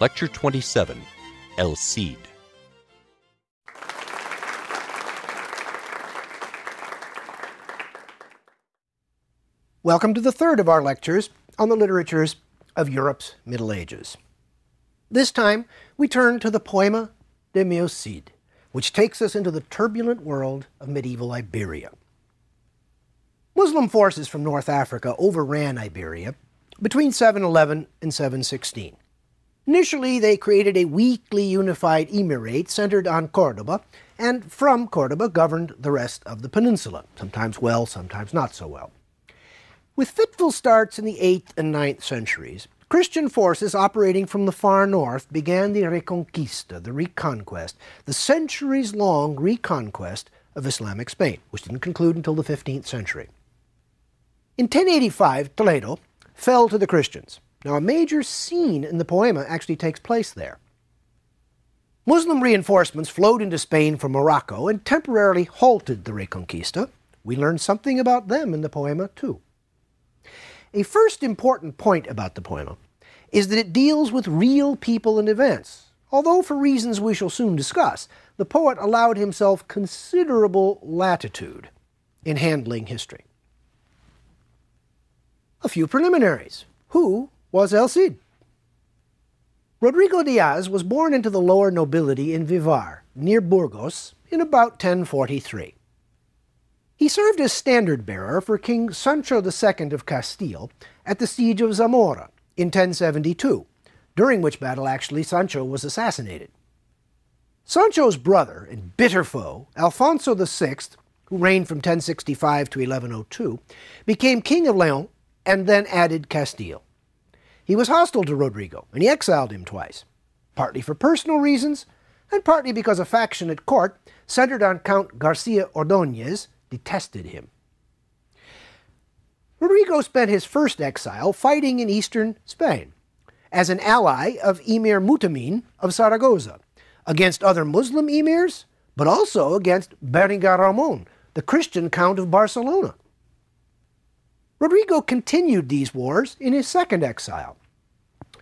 Lecture 27 El Cid. Welcome to the third of our lectures on the literatures of Europe's Middle Ages. This time, we turn to the Poema de meu Cid, which takes us into the turbulent world of medieval Iberia. Muslim forces from North Africa overran Iberia between 711 and 716. Initially, they created a weakly unified emirate centered on Cordoba, and from Cordoba governed the rest of the peninsula, sometimes well, sometimes not so well. With fitful starts in the 8th and 9th centuries, Christian forces operating from the far north began the Reconquista, the reconquest, the centuries long reconquest of Islamic Spain, which didn't conclude until the 15th century. In 1085, Toledo fell to the Christians. Now, a major scene in the poema actually takes place there. Muslim reinforcements flowed into Spain from Morocco and temporarily halted the Reconquista. We learn something about them in the poema, too. A first important point about the poema is that it deals with real people and events. Although, for reasons we shall soon discuss, the poet allowed himself considerable latitude in handling history. A few preliminaries. Who was El Cid? Rodrigo Diaz was born into the lower nobility in Vivar, near Burgos, in about 1043. He served as standard bearer for King Sancho II of Castile at the siege of Zamora in 1072, during which battle actually Sancho was assassinated. Sancho's brother and bitter foe, Alfonso VI, who reigned from 1065 to 1102, became king of Leon and then added Castile. He was hostile to Rodrigo, and he exiled him twice, partly for personal reasons, and partly because a faction at court, centered on Count Garcia Ordonez, detested him. Rodrigo spent his first exile fighting in eastern Spain as an ally of Emir Mutamin of Saragossa against other Muslim emirs, but also against Berengar Ramon, the Christian Count of Barcelona. Rodrigo continued these wars in his second exile.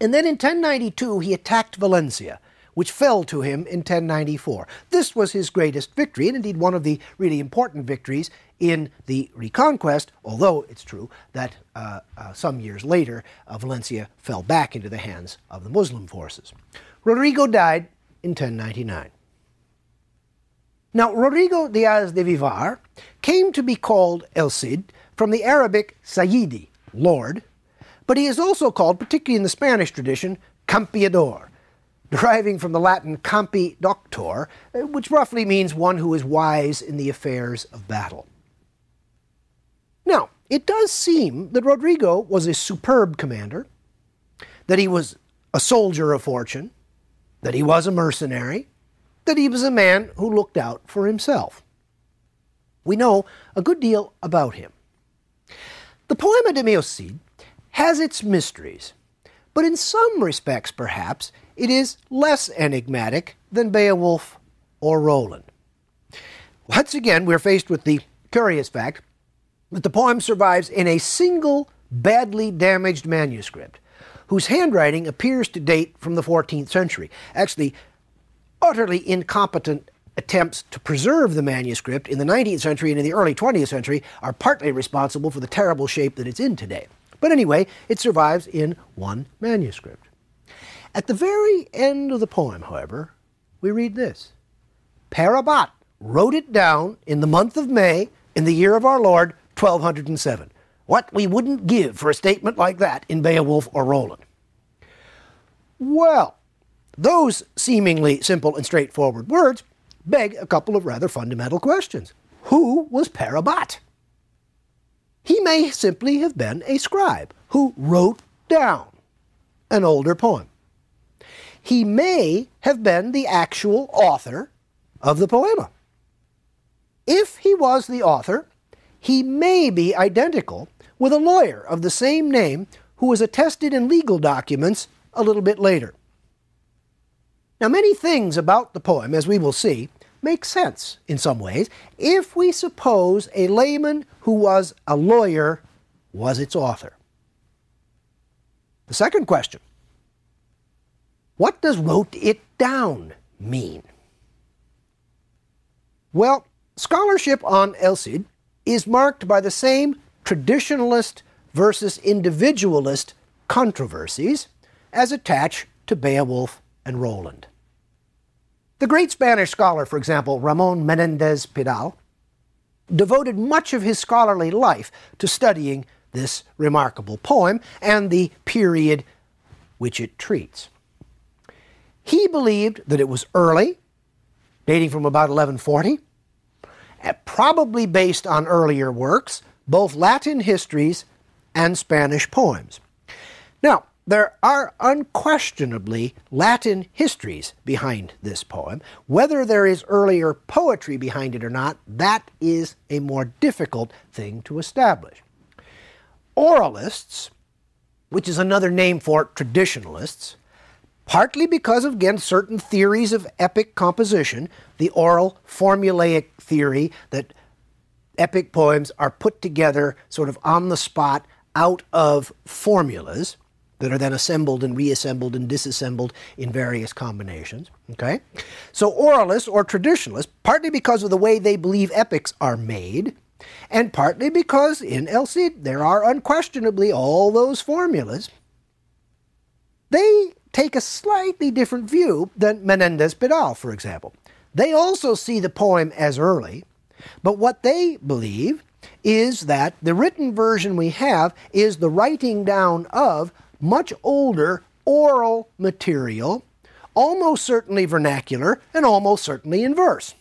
And then in 1092 he attacked Valencia which fell to him in 1094. This was his greatest victory, and indeed one of the really important victories in the Reconquest, although it's true that uh, uh, some years later uh, Valencia fell back into the hands of the Muslim forces. Rodrigo died in 1099. Now, Rodrigo Diaz de Vivar came to be called El Cid from the Arabic Sayyidi, Lord, but he is also called, particularly in the Spanish tradition, Campeador, deriving from the Latin campi doctor, uh, which roughly means one who is wise in the affairs of battle. Now, it does seem that Rodrigo was a superb commander, that he was a soldier of fortune, that he was a mercenary, that he was a man who looked out for himself. We know a good deal about him. The Poema de meu Cid has its mysteries, but in some respects, perhaps, it is less enigmatic than Beowulf or Roland. Once again, we're faced with the curious fact that the poem survives in a single badly damaged manuscript, whose handwriting appears to date from the 14th century. Actually, utterly incompetent attempts to preserve the manuscript in the 19th century and in the early 20th century are partly responsible for the terrible shape that it's in today. But anyway, it survives in one manuscript. At the very end of the poem, however, we read this Per Abbat wrote it down in the month of May in the year of our Lord, 1207. What we wouldn't give for a statement like that in Beowulf or Roland. Well, those seemingly simple and straightforward words beg a couple of rather fundamental questions. Who was Per Abbat? He may simply have been a scribe who wrote down an older poem he may have been the actual author of the poema. If he was the author, he may be identical with a lawyer of the same name who was attested in legal documents a little bit later. Now, many things about the poem, as we will see, make sense in some ways if we suppose a layman who was a lawyer was its author. The second question What does wrote it down mean? Well, scholarship on El Cid is marked by the same traditionalist versus individualist controversies as attach to Beowulf and Roland. The great Spanish scholar, for example, Ramon Menendez Pidal, devoted much of his scholarly life to studying this remarkable poem and the period which it treats. He believed that it was early, dating from about 1140, probably based on earlier works, both Latin histories and Spanish poems. Now, there are unquestionably Latin histories behind this poem. Whether there is earlier poetry behind it or not, that is a more difficult thing to establish. Oralists, which is another name for traditionalists, partly because of, again, certain theories of epic composition, the oral formulaic theory that epic poems are put together sort of on the spot out of formulas that are then assembled and reassembled and disassembled in various combinations. Okay? So oralists or traditionalists, partly because of the way they believe epics are made, and partly because in El Cid there are unquestionably all those formulas, they take a slightly different view than Menendez Pidal, for example. They also see the poem as early, but what they believe is that the written version we have is the writing down of much older oral material, almost certainly vernacular, and almost certainly in verse.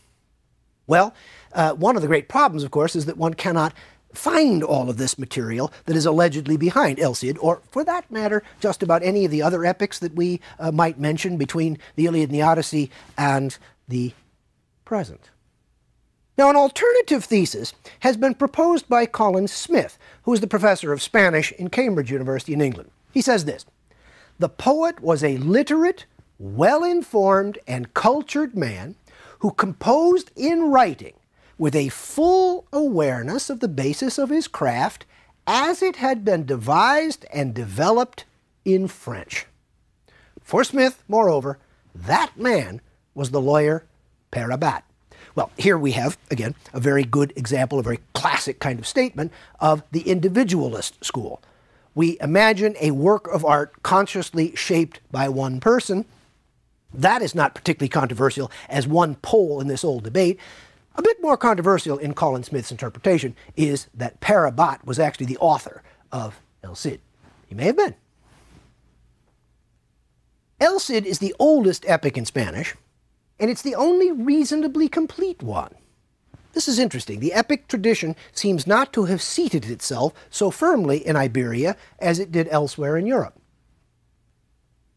Well, uh, one of the great problems, of course, is that one cannot find all of this material that is allegedly behind El Cid, or for that matter, just about any of the other epics that we uh, might mention between the Iliad and the Odyssey and the present. Now, an alternative thesis has been proposed by Colin Smith, who is the professor of Spanish in Cambridge University in England. He says this The poet was a literate, well informed, and cultured man who composed in writing with a full awareness of the basis of his craft as it had been devised and developed in French. For Smith, moreover, that man was the lawyer Per Abbat. Well, here we have, again, a very good example, a very classic kind of statement of the individualist school. We imagine a work of art consciously shaped by one person. That is not particularly controversial as one pole in this old debate. A bit more controversial in Colin Smith's interpretation is that Per Abbat was actually the author of El Cid. He may have been. El Cid is the oldest epic in Spanish, and it's the only reasonably complete one. This is interesting. The epic tradition seems not to have seated itself so firmly in Iberia as it did elsewhere in Europe.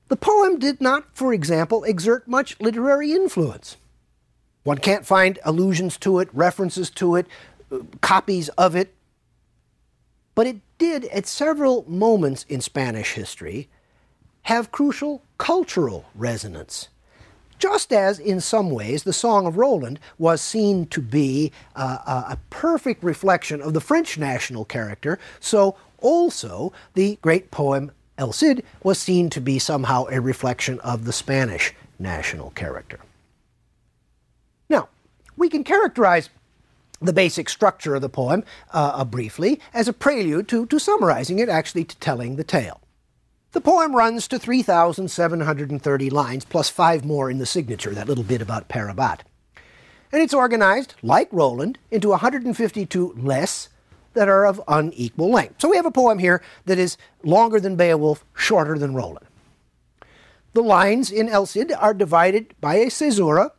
The poem did not, for example, exert much literary influence. One can't find allusions to it, references to it, uh, copies of it. But it did, at several moments in Spanish history, have crucial cultural resonance just as in some ways the Song of Roland was seen to be uh, a perfect reflection of the French national character, so also the great poem El Cid was seen to be somehow a reflection of the Spanish national character. Now, we can characterize the basic structure of the poem uh, briefly as a prelude to, to summarizing it, actually to telling the tale. The poem runs to 3,730 lines, plus five more in the signature, that little bit about Per Abbat. And it's organized, like Roland, into 152 laisses that are of unequal length. So we have a poem here that is longer than Beowulf, shorter than Roland. The lines in El Cid are divided by a caesura,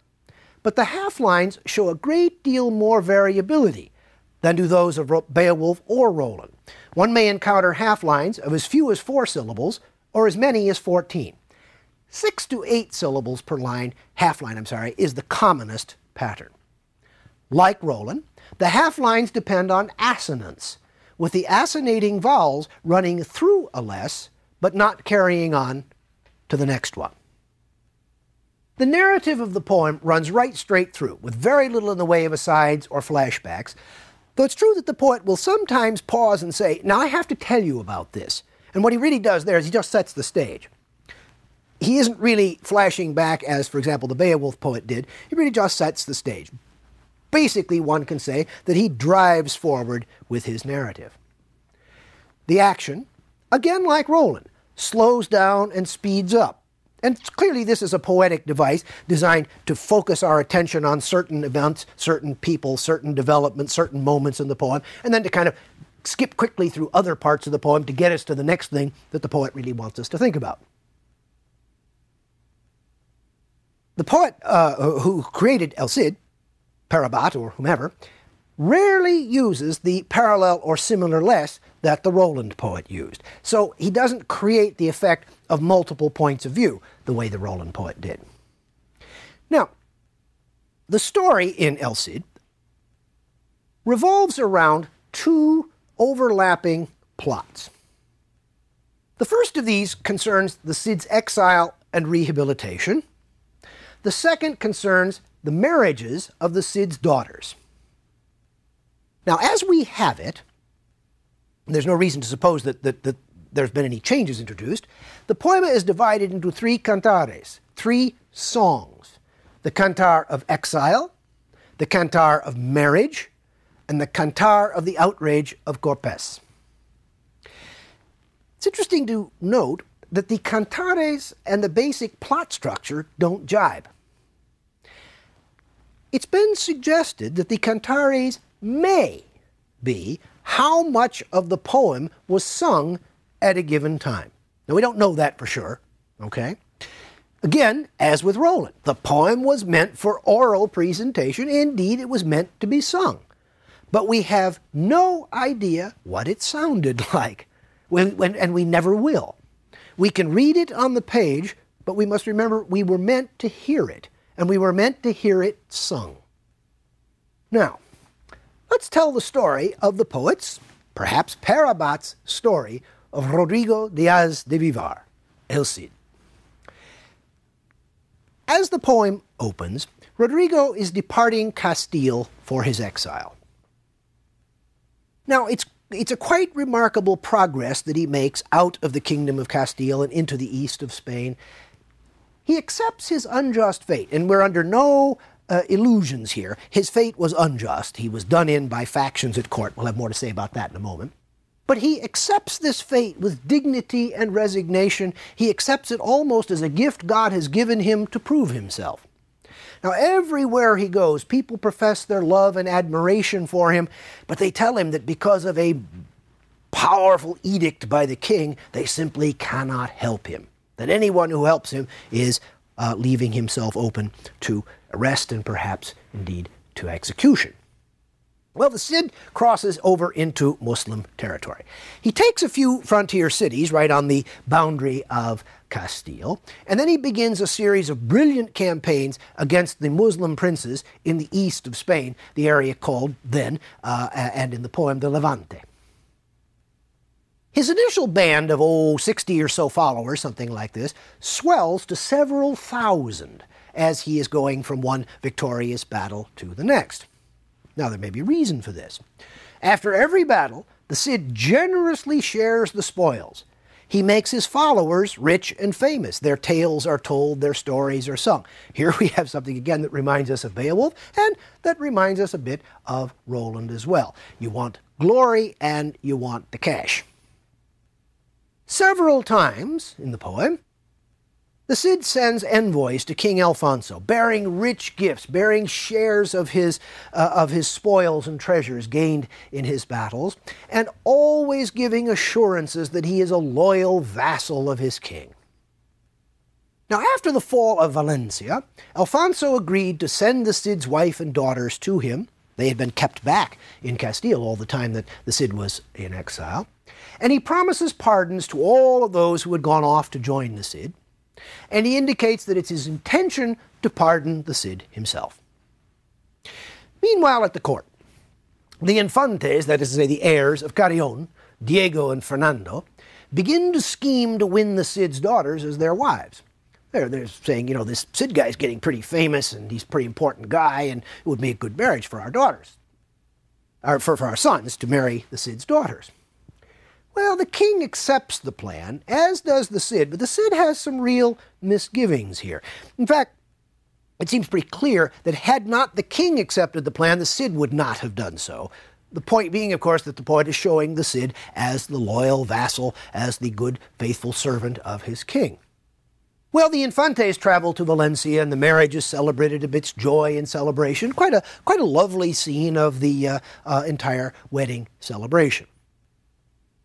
but the half lines show a great deal more variability than do those of Beowulf or Roland. One may encounter half lines of as few as four syllables or as many as 14. Six to eight syllables per line, half line, I'm sorry, is the commonest pattern. Like Roland, the half lines depend on assonance, with the assonating vowels running through a laisse but not carrying on to the next one. The narrative of the poem runs right straight through, with very little in the way of asides or flashbacks, Though it's true that the poet will sometimes pause and say, Now I have to tell you about this. And what he really does there is he just sets the stage. he isn't really flashing back as, for example, the Beowulf poet did. He really just sets the stage. Basically, one can say that he drives forward with his narrative. The action, again like Roland, slows down and speeds up. And clearly, this is a poetic device designed to focus our attention on certain events, certain people, certain developments, certain moments in the poem, and then to kind of skip quickly through other parts of the poem to get us to the next thing that the poet really wants us to think about. The poet uh, who created El Cid, Per Abbat or whomever, rarely uses the parallel or similar laisses that the Roland poet used. So he doesn't create the effect of multiple points of view the way the Roland poet did. Now, the story in El Cid revolves around two overlapping plots. The first of these concerns the Cid's exile and rehabilitation. The second concerns the marriages of the Cid's daughters. Now, as we have it, there's no reason to suppose that, that, that there's been any changes introduced. The poema is divided into three cantares, three songs the cantar of exile, the cantar of marriage, and the cantar of the outrage of Corpes. It's interesting to note that the cantares and the basic plot structure don't jibe. It's been suggested that the cantares may be how much of the poem was sung at a given time. Now, we don't know that for sure, okay? Again, as with Roland, the poem was meant for oral presentation. Indeed, it was meant to be sung. But we have no idea what it sounded like, and we never will. We can read it on the page, but we must remember we were meant to hear it, and we were meant to hear it sung. Now, let's tell the story of the poet's, perhaps Per Abbat's, story of Rodrigo Diaz de Vivar, El Cid. As the poem opens, Rodrigo is departing Castile for his exile. Now, it's, it's a quite remarkable progress that he makes out of the kingdom of Castile and into the east of Spain. He accepts his unjust fate, and we're under no uh, illusions here. His fate was unjust. He was done in by factions at court. We'll have more to say about that in a moment. But he accepts this fate with dignity and resignation. He accepts it almost as a gift God has given him to prove himself. Now, everywhere he goes, people profess their love and admiration for him, but they tell him that because of a powerful edict by the king, they simply cannot help him. That anyone who helps him is uh, leaving himself open to arrest and perhaps indeed to execution. Well, the Cid crosses over into Muslim territory. He takes a few frontier cities right on the boundary of Castile, and then he begins a series of brilliant campaigns against the Muslim princes in the east of Spain, the area called then, uh, and in the poem, the Levante. His initial band of, oh, 60 or so followers, something like this, swells to several thousand as he is going from one victorious battle to the next. Now, there may be reason for this. After every battle, the Cid generously shares the spoils. He makes his followers rich and famous. Their tales are told, their stories are sung. Here we have something again that reminds us of Beowulf and that reminds us a bit of Roland as well. You want glory and you want the cash. Several times in the poem, the Cid sends envoys to King Alfonso, bearing rich gifts, bearing shares of his, uh, of his spoils and treasures gained in his battles, and always giving assurances that he is a loyal vassal of his king. Now, after the fall of Valencia, Alfonso agreed to send the Cid's wife and daughters to him. They had been kept back in Castile all the time that the Cid was in exile. And he promises pardons to all of those who had gone off to join the Cid and he indicates that it's his intention to pardon the Cid himself. Meanwhile, at the court, the infantes, that is to say, the heirs of Carrion, Diego and Fernando, begin to scheme to win the Cid's daughters as their wives. They're, they're saying, you know, this Cid guy's getting pretty famous and he's a pretty important guy and it would be a good marriage for our daughters, or for, for our sons to marry the Cid's daughters. Well, the king accepts the plan, as does the Cid, but the Cid has some real misgivings here. In fact, it seems pretty clear that had not the king accepted the plan, the Cid would not have done so. The point being, of course, that the poet is showing the Cid as the loyal vassal, as the good, faithful servant of his king. Well, the Infantes travel to Valencia, and the marriage is celebrated amidst joy and celebration. Quite a quite a lovely scene of the uh, uh, entire wedding celebration.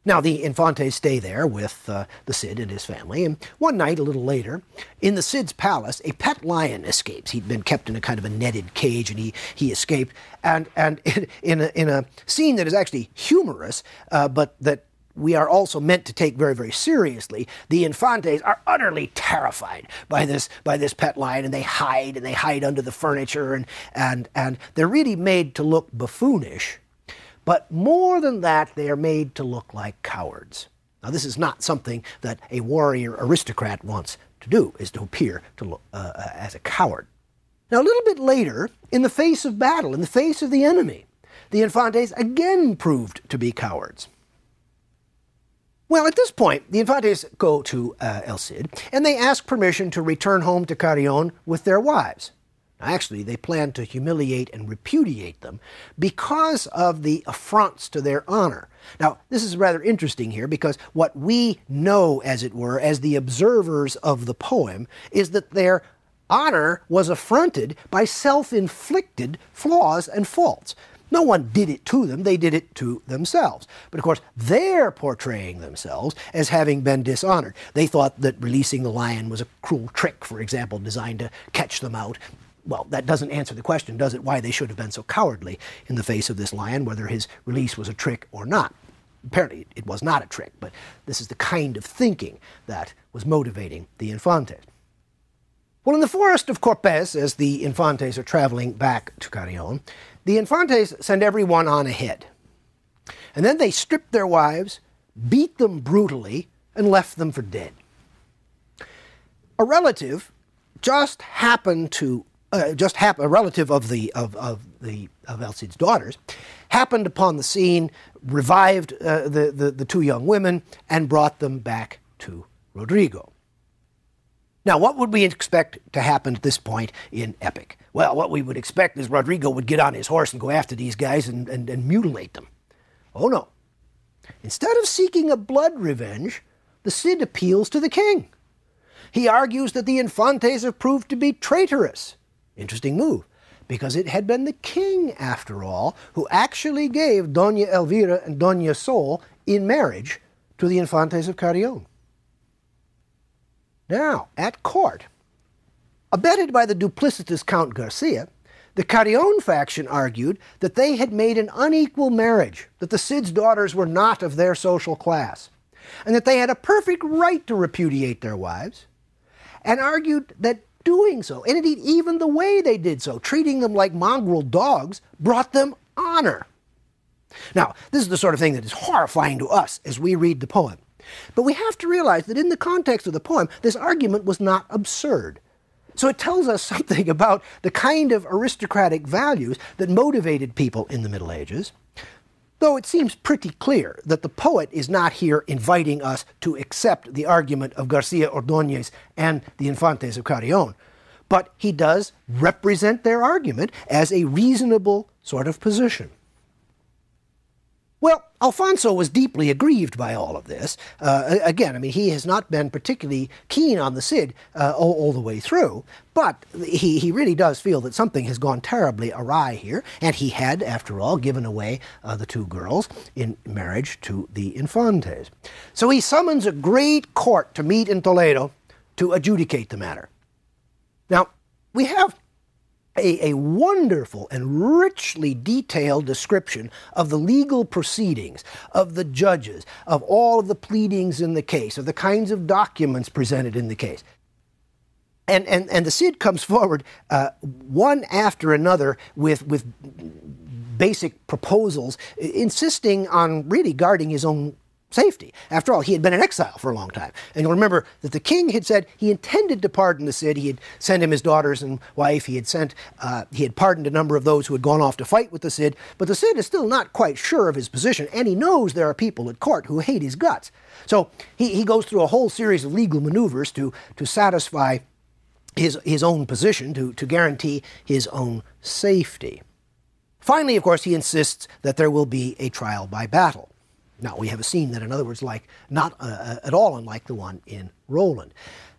Now, the Infantes stay there with uh, the Cid and his family, and one night, a little later, in the Cid's palace, a pet lion escapes. He'd been kept in a kind of a netted cage, and he, he escaped. And, and in, a, in a scene that is actually humorous, uh, but that we are also meant to take very, very seriously. The Infantes are utterly terrified by this by this pet lion, and they hide and they hide under the furniture, and and and they're really made to look buffoonish but more than that, they are made to look like cowards. Now, this is not something that a warrior aristocrat wants to do, is to appear to look, uh, uh, as a coward. Now, a little bit later, in the face of battle, in the face of the enemy, the Infantes again proved to be cowards. Well, at this point, the Infantes go to uh, El Cid and they ask permission to return home to Carrion with their wives. Actually, they plan to humiliate and repudiate them because of the affronts to their honor. Now, this is rather interesting here because what we know, as it were, as the observers of the poem, is that their honor was affronted by self inflicted flaws and faults. No one did it to them, they did it to themselves. But of course, they're portraying themselves as having been dishonored. They thought that releasing the lion was a cruel trick, for example, designed to catch them out well, that doesn't answer the question, does it, why they should have been so cowardly in the face of this lion, whether his release was a trick or not. Apparently, it was not a trick, but this is the kind of thinking that was motivating the Infantes. Well, in the forest of Corpes, as the Infantes are traveling back to Carrion, the Infantes send everyone on ahead. And then they stripped their wives, beat them brutally, and left them for dead. A relative just happened to uh, just hap- a relative of the of, of the of El Cid's daughters, happened upon the scene, revived uh, the, the the two young women, and brought them back to Rodrigo. Now, what would we expect to happen at this point in Epic? Well, what we would expect is Rodrigo would get on his horse and go after these guys and, and, and mutilate them. Oh no. Instead of seeking a blood revenge, the Cid appeals to the king. He argues that the Infantes have proved to be traitorous Interesting move, because it had been the king, after all, who actually gave Dona Elvira and Dona Sol in marriage to the Infantes of Carrion. Now, at court, abetted by the duplicitous Count Garcia, the Carrion faction argued that they had made an unequal marriage, that the Cid's daughters were not of their social class, and that they had a perfect right to repudiate their wives, and argued that doing so. And indeed, even the way they did so, treating them like mongrel dogs, brought them honor. Now, this is the sort of thing that is horrifying to us as we read the poem. But we have to realize that in the context of the poem, this argument was not absurd. So it tells us something about the kind of aristocratic values that motivated people in the Middle Ages, Though it seems pretty clear that the poet is not here inviting us to accept the argument of Garcia Ordonez and the Infantes of Carrion, but he does represent their argument as a reasonable sort of position. Alfonso was deeply aggrieved by all of this. Uh, again, I mean, he has not been particularly keen on the Cid uh, all, all, the way through, but he, he really does feel that something has gone terribly awry here, and he had, after all, given away uh, the two girls in marriage to the Infantes. So he summons a great court to meet in Toledo to adjudicate the matter. Now, we have a, a wonderful and richly detailed description of the legal proceedings, of the judges, of all of the pleadings in the case, of the kinds of documents presented in the case. And, and, and the Cid comes forward uh, one after another with, with basic proposals, insisting on really guarding his own safety. After all, he had been in exile for a long time. And you'll remember that the king had said he intended to pardon the Cid. He had sent him his daughters and wife. He had sent, uh, he had pardoned a number of those who had gone off to fight with the Cid. But the Cid is still not quite sure of his position, and he knows there are people at court who hate his guts. So he, he goes through a whole series of legal maneuvers to, to satisfy his, his own position, to, to guarantee his own safety. Finally, of course, he insists that there will be a trial by battle. Now, we have a scene that, in other words, like not uh, uh, at all unlike the one in Roland.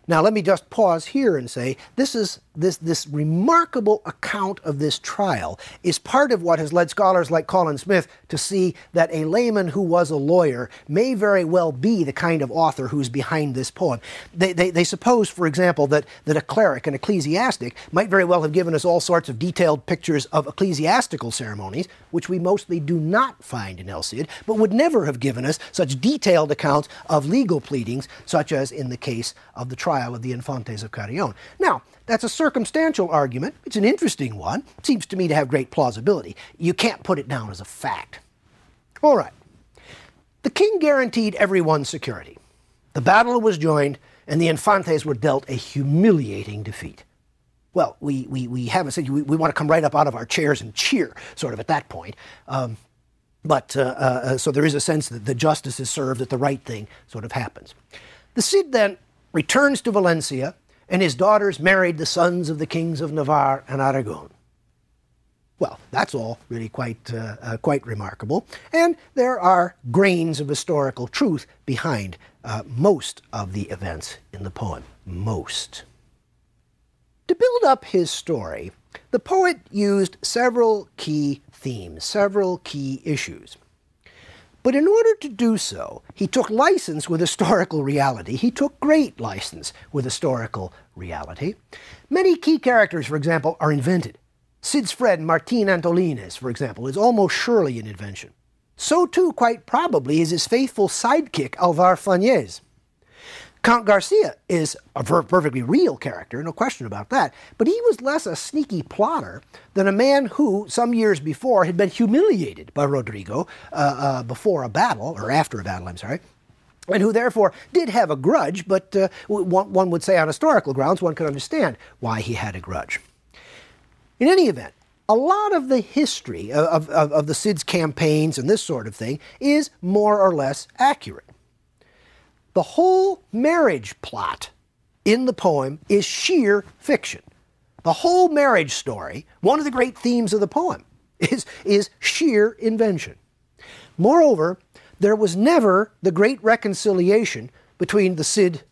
Now, let me just pause here and say this is this this remarkable account of this trial is part of what has led scholars like Colin Smith to see that a layman who was a lawyer may very well be the kind of author who's behind this poem. They, they, they suppose, for example, that, that a cleric, an ecclesiastic, might very well have given us all sorts of detailed pictures of ecclesiastical ceremonies, which we mostly do not find in El Cid, but would never have given us such detailed accounts of legal pleadings, such as in the case of the trial of the Infantes of Carrion. Now, that's a circumstantial argument. It's an interesting one. Seems to me to have great plausibility. You can't put it down as a fact. All right. The king guaranteed everyone security. The battle was joined, and the Infantes were dealt a humiliating defeat. Well, we, we, we haven't said we, we want to come right up out of our chairs and cheer, sort of at that point. Um, but uh, uh, so there is a sense that the justice is served, that the right thing sort of happens. The Cid then returns to Valencia, and his daughters married the sons of the kings of Navarre and Aragon. Well, that's all really quite, uh, uh, quite remarkable. And there are grains of historical truth behind uh, most of the events in the poem. Most. To build up his story, the poet used several key themes, several key issues. But in order to do so, he took license with historical reality. He took great license with historical reality. Many key characters, for example, are invented. Cid's friend Martin Antolinez, for example, is almost surely an invention. So too, quite probably, is his faithful sidekick Alvar Fanez. Count Garcia is a perfectly real character, no question about that, but he was less a sneaky plotter than a man who, some years before, had been humiliated by Rodrigo uh, uh, before a battle, or after a battle, I'm sorry, and who therefore did have a grudge, but uh, one, one would say on historical grounds one could understand why he had a grudge. In any event, a lot of the history of, of, of the Cid's campaigns and this sort of thing is more or less accurate. The whole marriage plot in the poem is sheer fiction. The whole marriage story, one of the great themes of the poem, is, is sheer invention. Moreover, there was never the great reconciliation between the Cid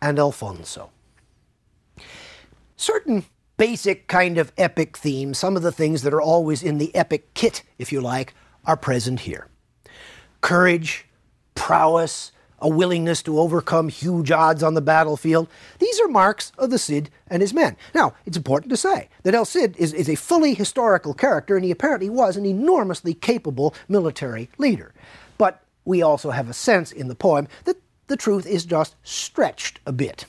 and Alfonso. Certain basic kind of epic themes, some of the things that are always in the epic kit, if you like, are present here. Courage, prowess, a willingness to overcome huge odds on the battlefield. These are marks of the Cid and his men. Now, it's important to say that El Cid is, is a fully historical character, and he apparently was an enormously capable military leader. But we also have a sense in the poem that the truth is just stretched a bit.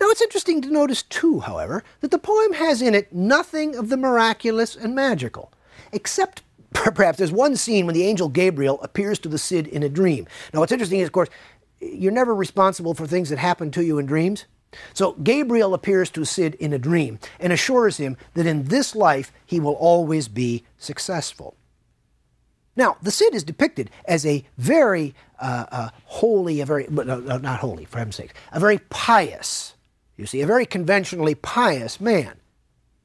Now, it's interesting to notice, too, however, that the poem has in it nothing of the miraculous and magical, except Perhaps there's one scene when the angel Gabriel appears to the Cid in a dream. Now, what's interesting is, of course, you're never responsible for things that happen to you in dreams. So Gabriel appears to Cid in a dream and assures him that in this life he will always be successful. Now, the Cid is depicted as a very uh, uh, holy, a very, no, not holy, for heaven's sake, a very pious, you see, a very conventionally pious man.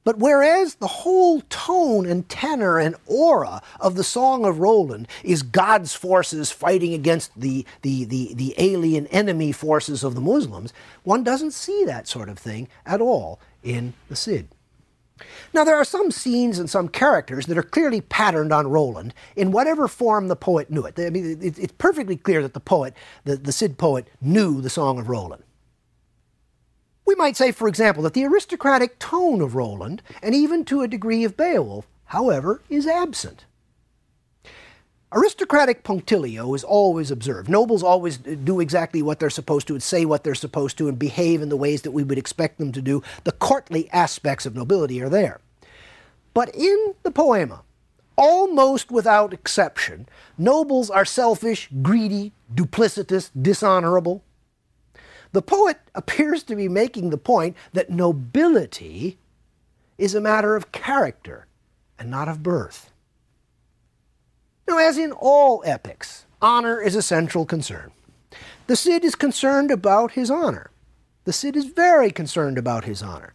But whereas the whole tone and tenor and aura of the Song of Roland is God's forces fighting against the, the, the, the alien enemy forces of the Muslims, one doesn't see that sort of thing at all in the Cid. Now, there are some scenes and some characters that are clearly patterned on Roland in whatever form the poet knew it. I mean, it's perfectly clear that the poet, the, the Cid poet, knew the Song of Roland. We might say, for example, that the aristocratic tone of Roland, and even to a degree of Beowulf, however, is absent. Aristocratic punctilio is always observed. Nobles always do exactly what they're supposed to and say what they're supposed to and behave in the ways that we would expect them to do. The courtly aspects of nobility are there. But in the poema, Almost without exception, nobles are selfish, greedy, duplicitous, dishonorable. The poet appears to be making the point that nobility is a matter of character and not of birth. Now, as in all epics, honor is a central concern. The Cid is concerned about his honor. The Cid is very concerned about his honor.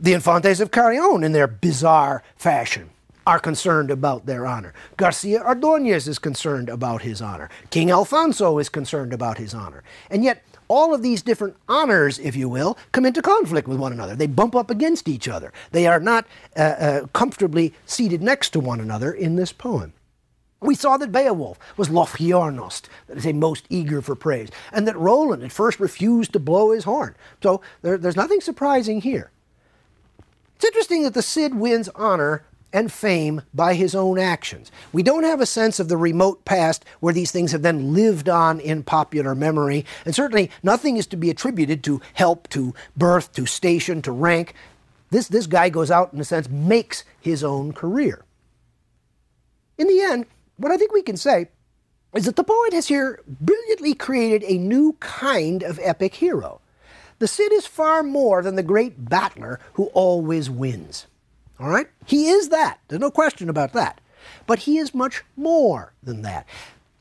The Infantes of Carrion, in their bizarre fashion, are concerned about their honor. Garcia Ordonez is concerned about his honor. King Alfonso is concerned about his honor. And yet, all of these different honors, if you will, come into conflict with one another. They bump up against each other. They are not uh, uh, comfortably seated next to one another in this poem. We saw that Beowulf was lofgeornost, that is, a most eager for praise, and that Roland at first refused to blow his horn. So there, there's nothing surprising here. It's interesting that the Cid wins honor and fame by his own actions. We don't have a sense of the remote past where these things have then lived on in popular memory, and certainly nothing is to be attributed to help, to birth, to station, to rank. This, this guy goes out, in a sense, makes his own career. In the end, what I think we can say is that the poet has here brilliantly created a new kind of epic hero. The Cid is far more than the great battler who always wins. All right? He is that. There's no question about that. But he is much more than that.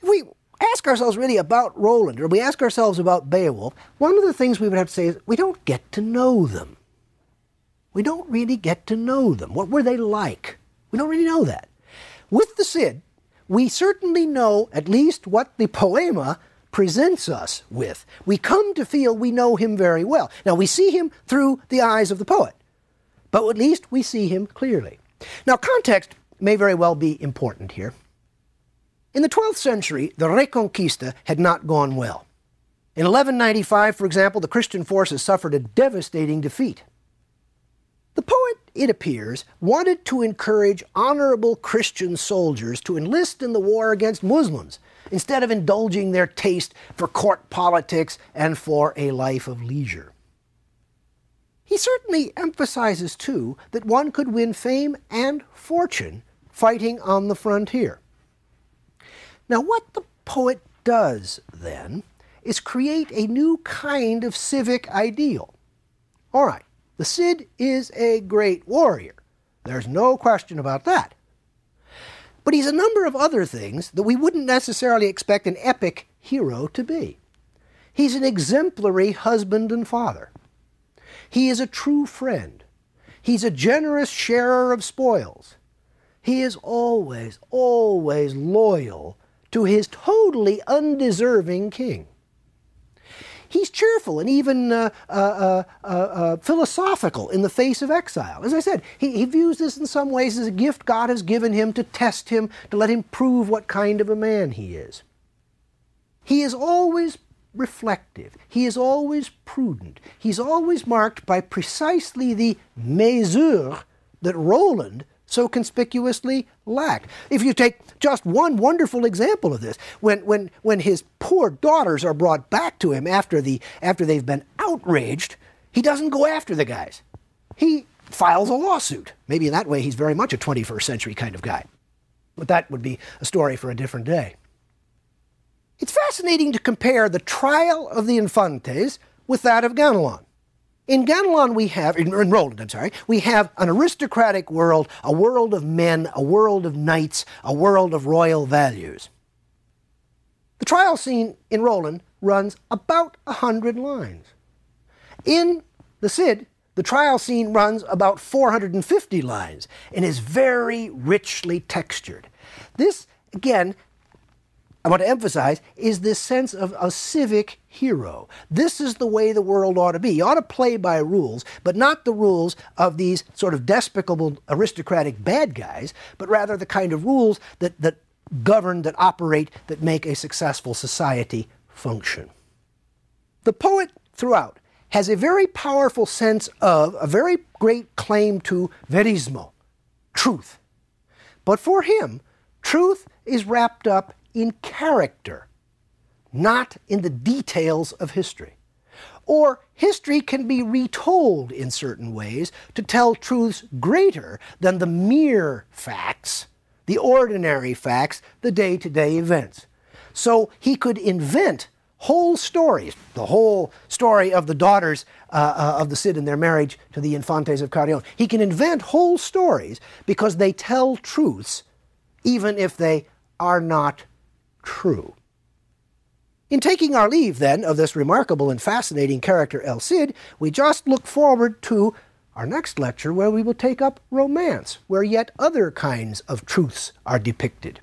If we ask ourselves really about Roland, or we ask ourselves about Beowulf, one of the things we would have to say is we don't get to know them. We don't really get to know them. What were they like? We don't really know that. With the Cid, we certainly know at least what the poema presents us with. We come to feel we know him very well. Now, we see him through the eyes of the poet but at least we see him clearly. Now, context may very well be important here. In the 12th century, the Reconquista had not gone well. In 1195, for example, the Christian forces suffered a devastating defeat. The poet, it appears, wanted to encourage honorable Christian soldiers to enlist in the war against Muslims instead of indulging their taste for court politics and for a life of leisure. He certainly emphasizes, too, that one could win fame and fortune fighting on the frontier. Now, what the poet does, then, is create a new kind of civic ideal. All right, the Cid is a great warrior. There's no question about that. But he's a number of other things that we wouldn't necessarily expect an epic hero to be. He's an exemplary husband and father. He is a true friend. He's a generous sharer of spoils. He is always, always loyal to his totally undeserving king. He's cheerful and even uh, uh, uh, uh, uh philosophical in the face of exile. As I said, he, he views this in some ways as a gift God has given him to test him, to let him prove what kind of a man he is. He is always reflective. He is always prudent. He's always marked by precisely the mesure that Roland so conspicuously lacked. If you take just one wonderful example of this, when, when, when his poor daughters are brought back to him after, the, after they've been outraged, he doesn't go after the guys. He files a lawsuit. Maybe in that way he's very much a 21st century kind of guy. But that would be a story for a different day. It's fascinating to compare the trial of the Infantes with that of Ganelon. In Ganelon, we have, in, in Roland, I'm sorry, we have an aristocratic world, a world of men, a world of knights, a world of royal values. The trial scene in Roland runs about a hundred lines. In the Cid, the trial scene runs about 450 lines and is very richly textured. This, again, I want to emphasize is this sense of a civic hero. This is the way the world ought to be. You ought to play by rules, but not the rules of these sort of despicable aristocratic bad guys, but rather the kind of rules that, that govern, that operate, that make a successful society function. The poet throughout has a very powerful sense of a very great claim to verismo, truth. But for him, truth is wrapped up in character, not in the details of history. Or history can be retold in certain ways to tell truths greater than the mere facts the ordinary facts, the day to day events. So he could invent whole stories, the whole story of the daughters uh, uh, of the Cid and their marriage to the Infantes of Carrion. He can invent whole stories because they tell truths, even if they are not true. In taking our leave, then, of this remarkable and fascinating character El Cid, we just look forward to our next lecture where we will take up romance, where yet other kinds of truths are depicted.